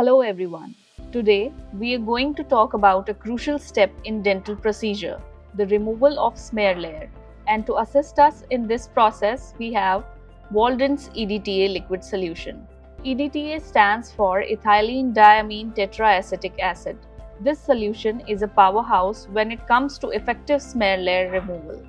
Hello everyone. Today we are going to talk about a crucial step in dental procedure, the removal of smear layer. And to assist us in this process, we have Waldent's EDTA liquid solution. EDTA stands for ethylene diamine tetraacetic acid. This solution is a powerhouse when it comes to effective smear layer removal.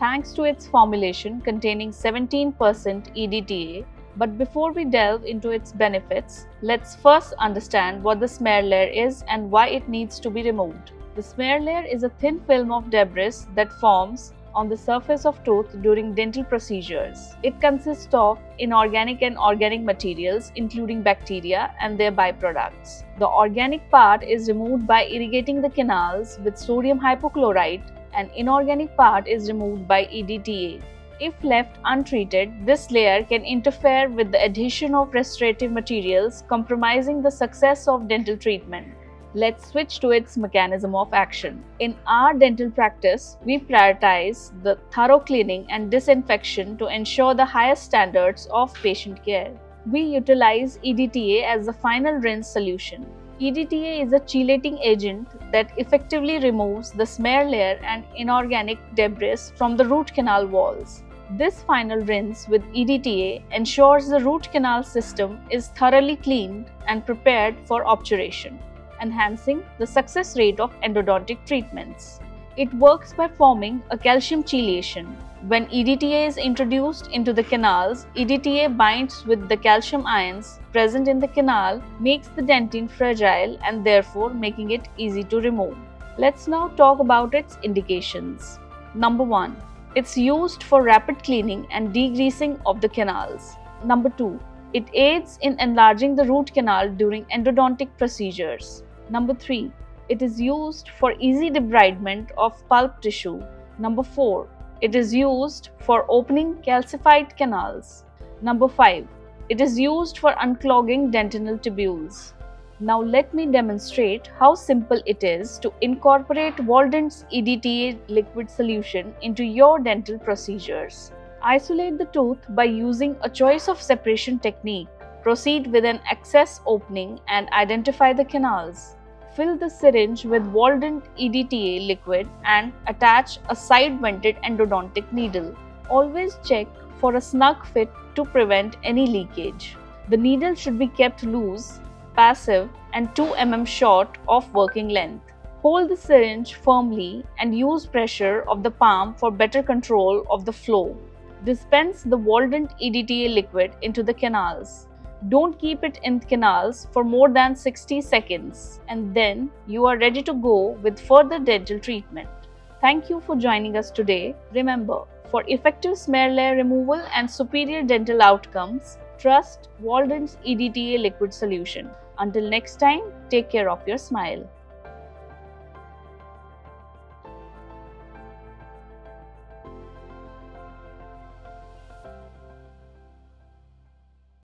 Thanks to its formulation containing 17% EDTA, but before we delve into its benefits, let's first understand what the smear layer is and why it needs to be removed. The smear layer is a thin film of debris that forms on the surface of tooth during dental procedures. It consists of inorganic and organic materials, including bacteria and their byproducts. The organic part is removed by irrigating the canals with sodium hypochlorite, and inorganic part is removed by EDTA. If left untreated, this layer can interfere with the adhesion of restorative materials, compromising the success of dental treatment. Let's switch to its mechanism of action. In our dental practice, we prioritize the thorough cleaning and disinfection to ensure the highest standards of patient care. We utilize EDTA as the final rinse solution. EDTA is a chelating agent that effectively removes the smear layer and inorganic debris from the root canal walls. This final rinse with EDTA ensures the root canal system is thoroughly cleaned and prepared for obturation, enhancing the success rate of endodontic treatments. It works by forming a calcium chelation. When EDTA is introduced into the canals, EDTA binds with the calcium ions present in the canal, makes the dentine fragile and therefore making it easy to remove. Let's now talk about its indications. Number 1 it's used for rapid cleaning and degreasing of the canals. Number 2. It aids in enlarging the root canal during endodontic procedures. Number 3. It is used for easy debridement of pulp tissue. Number 4. It is used for opening calcified canals. Number 5. It is used for unclogging dentinal tubules. Now let me demonstrate how simple it is to incorporate Waldent's EDTA liquid solution into your dental procedures. Isolate the tooth by using a choice of separation technique. Proceed with an access opening and identify the canals. Fill the syringe with Waldent EDTA liquid and attach a side vented endodontic needle. Always check for a snug fit to prevent any leakage. The needle should be kept loose passive, and 2 mm short of working length. Hold the syringe firmly and use pressure of the palm for better control of the flow. Dispense the Waldent EDTA liquid into the canals. Don't keep it in canals for more than 60 seconds and then you are ready to go with further dental treatment. Thank you for joining us today. Remember, for effective smear layer removal and superior dental outcomes, trust Waldent's EDTA liquid solution. Until next time, take care of your smile.